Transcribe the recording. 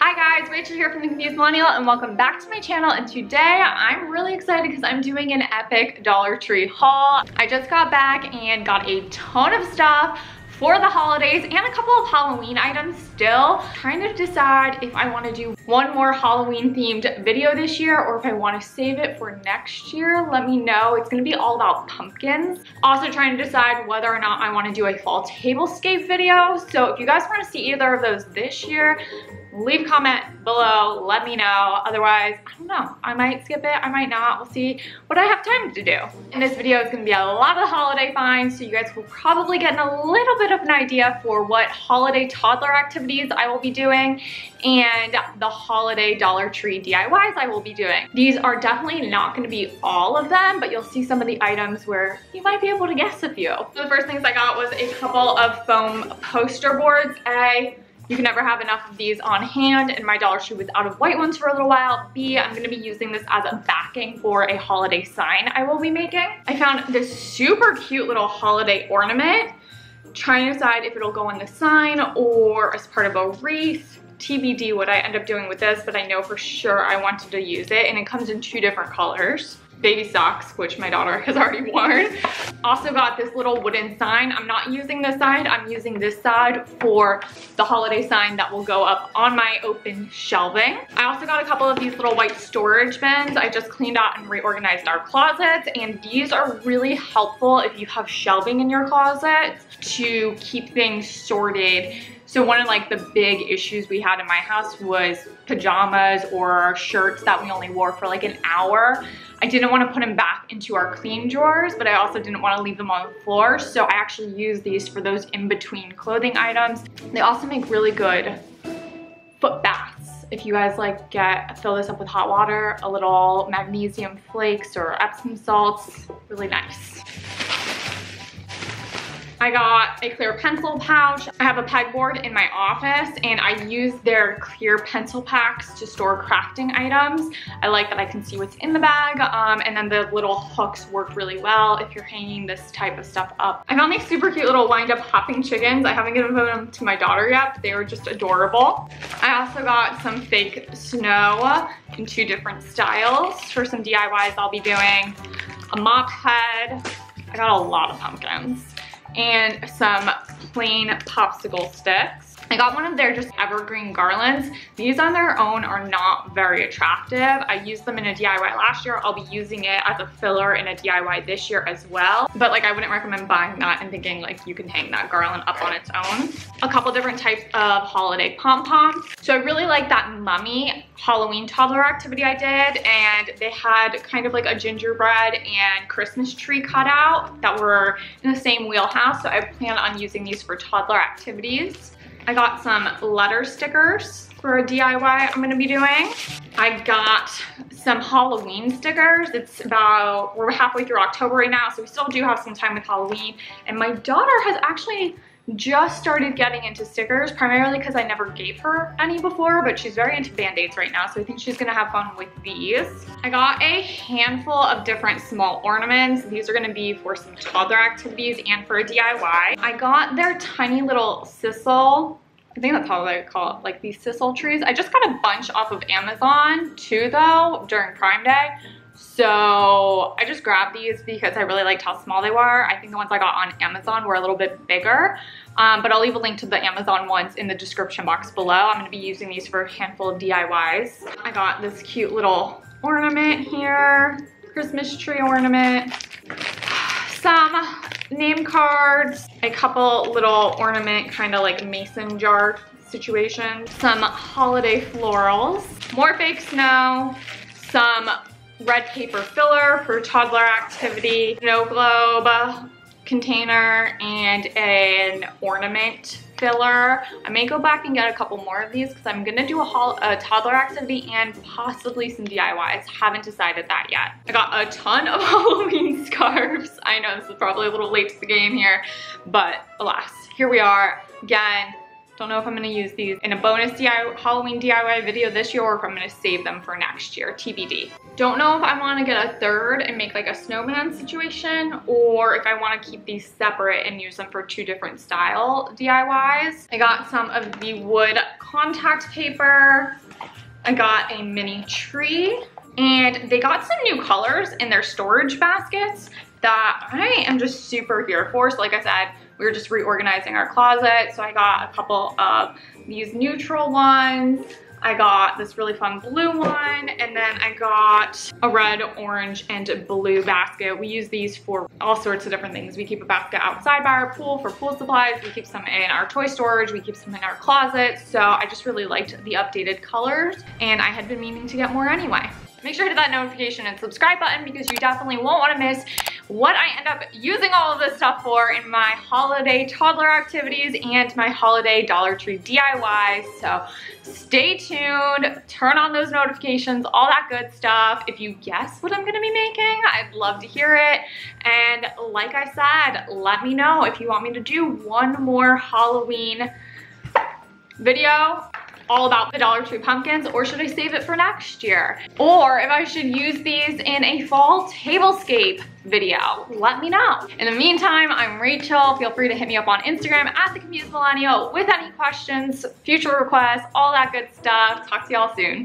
Hi guys, Rachel here from The Confused Millennial and welcome back to my channel and today I'm really excited because I'm doing an epic Dollar Tree haul. I just got back and got a ton of stuff for the holidays and a couple of Halloween items still. Trying to decide if I want to do one more Halloween themed video this year or if I want to save it for next year. Let me know. It's going to be all about pumpkins. Also trying to decide whether or not I want to do a fall tablescape video. So if you guys want to see either of those this year, leave a comment below, let me know. Otherwise, I don't know, I might skip it, I might not. We'll see what I have time to do. In this video is gonna be a lot of holiday finds, so you guys will probably get a little bit of an idea for what holiday toddler activities I will be doing and the holiday Dollar Tree DIYs I will be doing. These are definitely not gonna be all of them, but you'll see some of the items where you might be able to guess a few. So the first things I got was a couple of foam poster boards. A, you can never have enough of these on hand and my Dollar Tree was out of white ones for a little while. B, I'm gonna be using this as a backing for a holiday sign I will be making. I found this super cute little holiday ornament. Trying to decide if it'll go on the sign or as part of a wreath. TBD what I end up doing with this, but I know for sure I wanted to use it and it comes in two different colors baby socks, which my daughter has already worn. Also got this little wooden sign. I'm not using this side, I'm using this side for the holiday sign that will go up on my open shelving. I also got a couple of these little white storage bins. I just cleaned out and reorganized our closets and these are really helpful if you have shelving in your closet to keep things sorted so one of like the big issues we had in my house was pajamas or shirts that we only wore for like an hour. I didn't want to put them back into our clean drawers, but I also didn't want to leave them on the floor. So I actually use these for those in-between clothing items. They also make really good foot baths. If you guys like get, fill this up with hot water, a little magnesium flakes or Epsom salts, really nice. I got a clear pencil pouch. I have a pegboard in my office and I use their clear pencil packs to store crafting items. I like that I can see what's in the bag um, and then the little hooks work really well if you're hanging this type of stuff up. I found these super cute little wind up hopping chickens. I haven't given them to my daughter yet, but they were just adorable. I also got some fake snow in two different styles for some DIYs I'll be doing. A mop head. I got a lot of pumpkins and some plain popsicle sticks. I got one of their just evergreen garlands. These on their own are not very attractive. I used them in a DIY last year. I'll be using it as a filler in a DIY this year as well. But like I wouldn't recommend buying that and thinking like you can hang that garland up on its own. A couple different types of holiday pom-poms. So I really like that mummy Halloween toddler activity I did and they had kind of like a gingerbread and Christmas tree cutout that were in the same wheelhouse. So I plan on using these for toddler activities. I got some letter stickers for a DIY I'm gonna be doing. I got some Halloween stickers. It's about, we're halfway through October right now, so we still do have some time with Halloween. And my daughter has actually just started getting into stickers, primarily because I never gave her any before, but she's very into band-aids right now, so I think she's gonna have fun with these. I got a handful of different small ornaments. These are gonna be for some toddler activities and for a DIY. I got their tiny little sisal I think that's how they call it, like these sisal trees. I just got a bunch off of Amazon too though during Prime Day. So I just grabbed these because I really liked how small they were. I think the ones I got on Amazon were a little bit bigger, um, but I'll leave a link to the Amazon ones in the description box below. I'm gonna be using these for a handful of DIYs. I got this cute little ornament here, Christmas tree ornament, some name cards, a couple little ornament kind of like mason jar situation, some holiday florals, more fake snow, some red paper filler for toddler activity, snow globe container, and an ornament filler. I may go back and get a couple more of these because I'm gonna do a, haul, a, toddler activity and possibly some DIYs. Haven't decided that yet. I got a ton of Halloween scarves. I know this is probably a little late to the game here, but alas, here we are. Again, Don't know if I'm gonna use these in a bonus DIY, Halloween DIY video this year or if I'm gonna save them for next year, TBD. Don't know if I wanna get a third and make like a snowman situation or if I wanna keep these separate and use them for two different style DIYs. I got some of the wood contact paper. I got a mini tree and they got some new colors in their storage baskets that I am just super here for. So like I said, we were just reorganizing our closet. So I got a couple of these neutral ones. I got this really fun blue one, and then I got a red, orange, and blue basket. We use these for all sorts of different things. We keep a basket outside by our pool for pool supplies. We keep some in our toy storage. We keep some in our closet. So I just really liked the updated colors, and I had been meaning to get more anyway. Make sure to hit that notification and subscribe button because you definitely won't want to miss what I end up using all of this stuff for in my holiday toddler activities and my holiday Dollar Tree DIYs. So stay tuned, turn on those notifications, all that good stuff. If you guess what I'm gonna be making, I'd love to hear it. And like I said, let me know if you want me to do one more Halloween video all about the Dollar Tree pumpkins or should I save it for next year? Or if I should use these in a fall tablescape video, let me know. In the meantime, I'm Rachel. Feel free to hit me up on Instagram at The Confused Millennial with any questions, future requests, all that good stuff. Talk to y'all soon.